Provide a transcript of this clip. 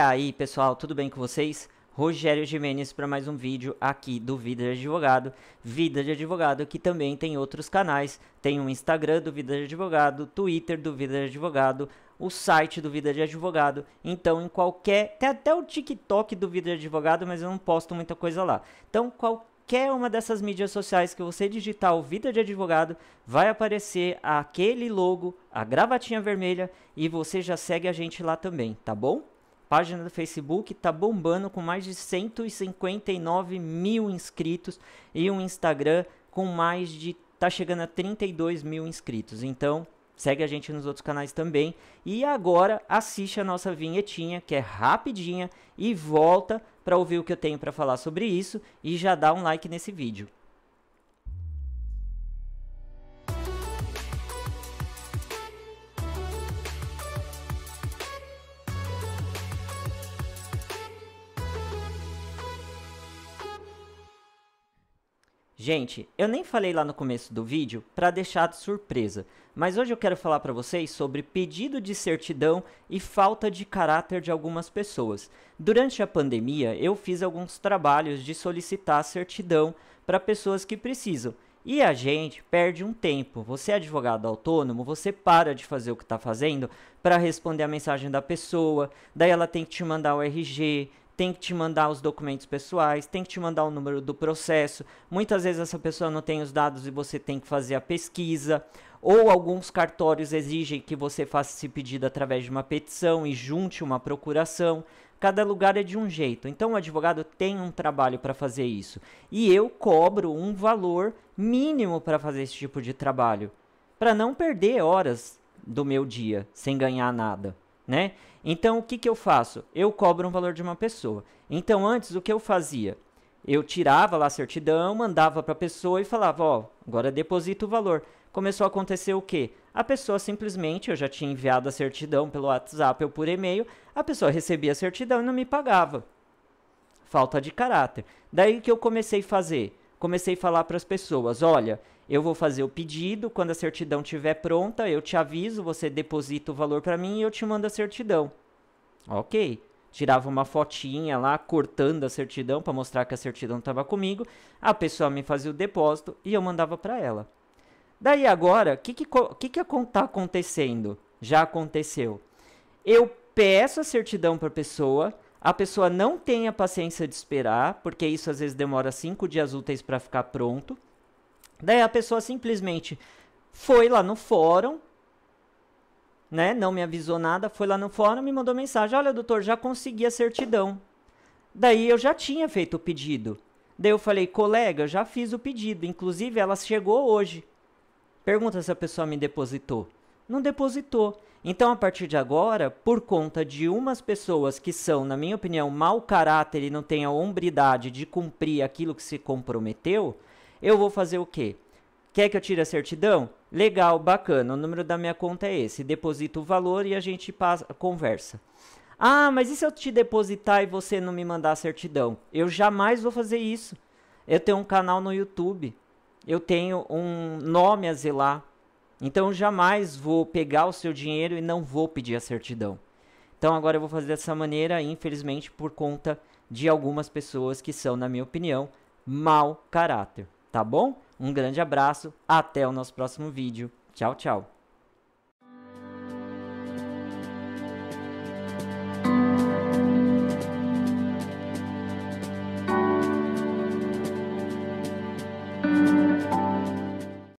E aí pessoal, tudo bem com vocês? Rogério Jimenez para mais um vídeo aqui do Vida de Advogado. Vida de Advogado que também tem outros canais, tem o Instagram do Vida de Advogado, Twitter do Vida de Advogado, o site do Vida de Advogado. Então em qualquer, tem até o TikTok do Vida de Advogado, mas eu não posto muita coisa lá. Então qualquer qualquer uma dessas mídias sociais que você digitar o Vida de Advogado, vai aparecer aquele logo, a gravatinha vermelha e você já segue a gente lá também, tá bom? Página do Facebook tá bombando com mais de 159 mil inscritos e um Instagram com mais de tá chegando a 32 mil inscritos. Então segue a gente nos outros canais também. E agora assiste a nossa vinhetinha, que é rapidinha, e volta para ouvir o que eu tenho para falar sobre isso e já dá um like nesse vídeo. Gente, eu nem falei lá no começo do vídeo para deixar de surpresa, mas hoje eu quero falar para vocês sobre pedido de certidão e falta de caráter de algumas pessoas. Durante a pandemia, eu fiz alguns trabalhos de solicitar certidão para pessoas que precisam. E a gente perde um tempo. Você é advogado autônomo, você para de fazer o que está fazendo para responder a mensagem da pessoa, daí ela tem que te mandar o RG, tem que te mandar os documentos pessoais, tem que te mandar o número do processo. Muitas vezes essa pessoa não tem os dados e você tem que fazer a pesquisa. Ou alguns cartórios exigem que você faça esse pedido através de uma petição e junte uma procuração. Cada lugar é de um jeito. Então o advogado tem um trabalho para fazer isso. E eu cobro um valor mínimo para fazer esse tipo de trabalho, para não perder horas do meu dia sem ganhar nada né? Então, o que, que eu faço? Eu cobro um valor de uma pessoa. Então, antes, o que eu fazia? Eu tirava lá a certidão, mandava para a pessoa e falava, ó, agora deposita o valor. Começou a acontecer o quê? A pessoa simplesmente, eu já tinha enviado a certidão pelo WhatsApp ou por e-mail, a pessoa recebia a certidão e não me pagava. Falta de caráter. Daí que eu comecei a fazer? Comecei a falar para as pessoas, olha, eu vou fazer o pedido, quando a certidão estiver pronta, eu te aviso, você deposita o valor para mim e eu te mando a certidão. Ok. Tirava uma fotinha lá, cortando a certidão para mostrar que a certidão estava comigo. A pessoa me fazia o depósito e eu mandava para ela. Daí agora, o que que, que que está acontecendo? Já aconteceu. Eu peço a certidão para a pessoa, a pessoa não tem a paciência de esperar, porque isso às vezes demora cinco dias úteis para ficar pronto. Daí a pessoa simplesmente foi lá no fórum, né? Não me avisou nada, foi lá no fórum e me mandou mensagem: Olha, doutor, já consegui a certidão. Daí eu já tinha feito o pedido. Daí eu falei: Colega, já fiz o pedido. Inclusive, ela chegou hoje. Pergunta se a pessoa me depositou. Não depositou. Então, a partir de agora, por conta de umas pessoas que são, na minha opinião, mau caráter e não têm a hombridade de cumprir aquilo que se comprometeu, eu vou fazer o quê? Quer que eu tire a certidão? Legal, bacana. O número da minha conta é esse. Deposito o valor e a gente passa, conversa. Ah, mas e se eu te depositar e você não me mandar a certidão? Eu jamais vou fazer isso. Eu tenho um canal no YouTube. Eu tenho um nome a zelar. Então jamais vou pegar o seu dinheiro e não vou pedir a certidão. Então agora eu vou fazer dessa maneira, infelizmente, por conta de algumas pessoas que são, na minha opinião, mau caráter tá bom? Um grande abraço, até o nosso próximo vídeo. Tchau, tchau.